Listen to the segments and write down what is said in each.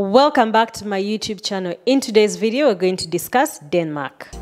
Welcome back to my YouTube channel. In today's video, we're going to discuss Denmark.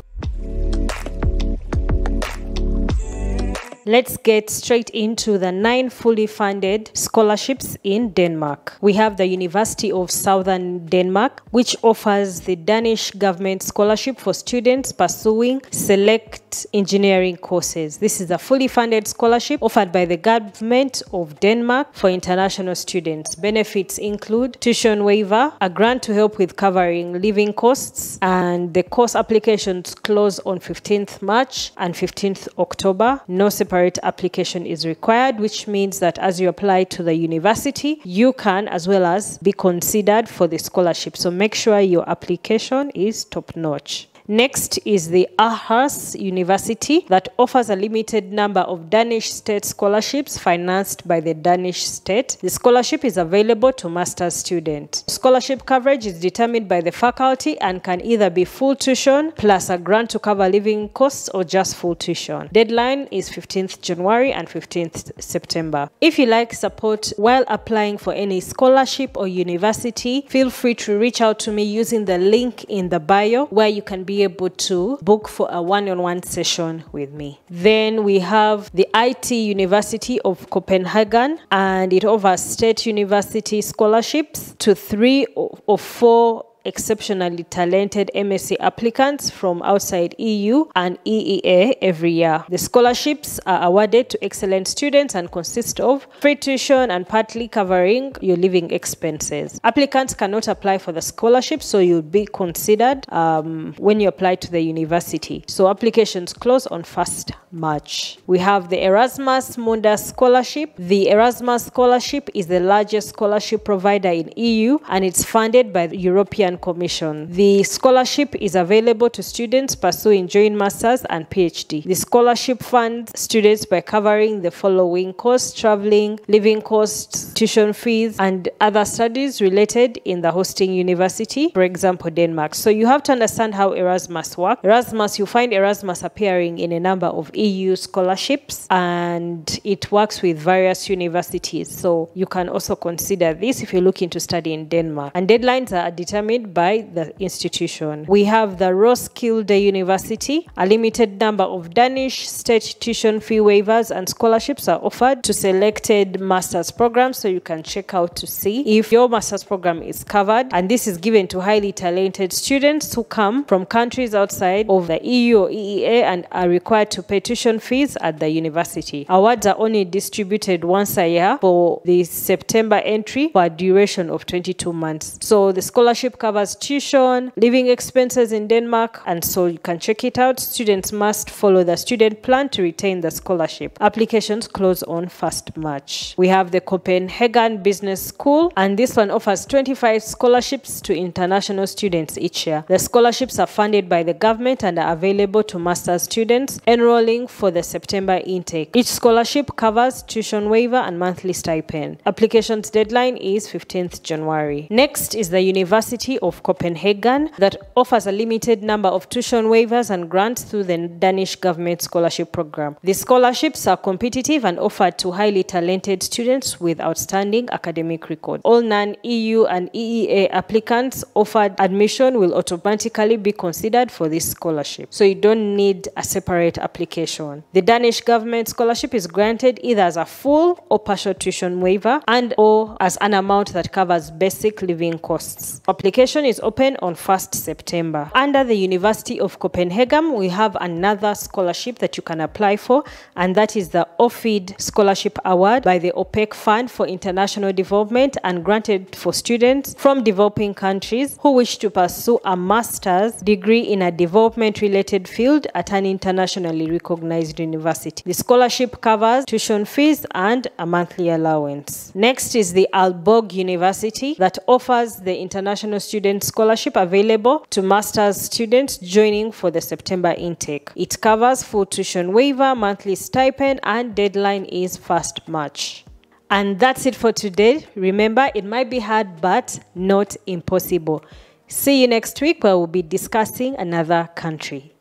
Let's get straight into the nine fully funded scholarships in Denmark. We have the University of Southern Denmark, which offers the Danish government scholarship for students pursuing select engineering courses. This is a fully funded scholarship offered by the government of Denmark for international students. Benefits include tuition waiver, a grant to help with covering living costs, and the course applications close on 15th March and 15th October. No separate application is required, which means that as you apply to the university, you can as well as be considered for the scholarship. So make sure your application is top notch. Next is the Aarhus University that offers a limited number of Danish state scholarships financed by the Danish state. The scholarship is available to master's students. Scholarship coverage is determined by the faculty and can either be full tuition plus a grant to cover living costs or just full tuition. Deadline is 15th January and 15th September. If you like support while applying for any scholarship or university, feel free to reach out to me using the link in the bio where you can be able to book for a one-on-one session with me. Then we have the IT University of Copenhagen and it offers state university scholarships to three or four exceptionally talented MSc applicants from outside EU and EEA every year. The scholarships are awarded to excellent students and consist of free tuition and partly covering your living expenses. Applicants cannot apply for the scholarship, so you'll be considered um, when you apply to the university. So applications close on 1st March. We have the Erasmus Mundus Scholarship. The Erasmus Scholarship is the largest scholarship provider in EU and it's funded by the European European Commission. The scholarship is available to students pursuing joint masters and PhD. The scholarship funds students by covering the following costs traveling, living costs, tuition fees, and other studies related in the hosting university, for example, Denmark. So you have to understand how Erasmus works. Erasmus, you find Erasmus appearing in a number of EU scholarships and it works with various universities. So you can also consider this if you're looking to study in Denmark. And deadlines are determined made by the institution. We have the Roskilde University. A limited number of Danish state tuition fee waivers and scholarships are offered to selected master's programs, so you can check out to see if your master's program is covered. And this is given to highly talented students who come from countries outside of the EU or EEA and are required to pay tuition fees at the university. Awards are only distributed once a year for the September entry for a duration of 22 months. So the scholarship covers tuition, living expenses in Denmark, and so you can check it out. Students must follow the student plan to retain the scholarship. Applications close on 1st March. We have the Copenhagen Business School, and this one offers 25 scholarships to international students each year. The scholarships are funded by the government and are available to master's students enrolling for the September intake. Each scholarship covers tuition waiver and monthly stipend. Applications deadline is 15th January. Next is the University of Copenhagen that offers a limited number of tuition waivers and grants through the Danish government scholarship program. The scholarships are competitive and offered to highly talented students with outstanding academic record. All non-EU and EEA applicants offered admission will automatically be considered for this scholarship. So you don't need a separate application. The Danish government scholarship is granted either as a full or partial tuition waiver and or as an amount that covers basic living costs. Application is open on 1st September. Under the University of Copenhagen, we have another scholarship that you can apply for, and that is the OFID Scholarship Award by the OPEC Fund for International Development and granted for students from developing countries who wish to pursue a master's degree in a development-related field at an internationally recognized university. The scholarship covers tuition fees and a monthly allowance. Next is the Aalborg University that offers the international student student scholarship available to master's students joining for the September intake. It covers full tuition waiver, monthly stipend, and deadline is 1st March. And that's it for today. Remember, it might be hard, but not impossible. See you next week where we'll be discussing another country.